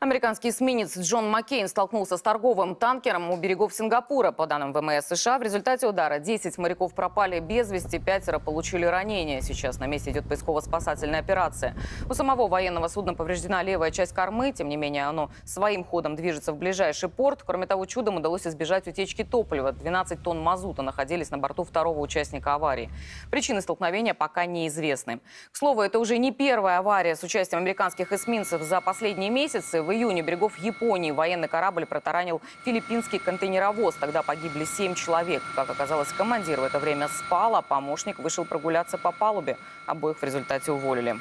Американский эсминец Джон Маккейн столкнулся с торговым танкером у берегов Сингапура. По данным ВМС США, в результате удара 10 моряков пропали без вести, пятеро получили ранения. Сейчас на месте идет поисково-спасательная операция. У самого военного судна повреждена левая часть кормы. Тем не менее, оно своим ходом движется в ближайший порт. Кроме того, чудом удалось избежать утечки топлива. 12 тонн мазута находились на борту второго участника аварии. Причины столкновения пока неизвестны. К слову, это уже не первая авария с участием американских эсминцев за последние месяцы. В июне берегов Японии военный корабль протаранил филиппинский контейнеровоз. Тогда погибли семь человек. Как оказалось, командир в это время спал, а помощник вышел прогуляться по палубе. Обоих в результате уволили.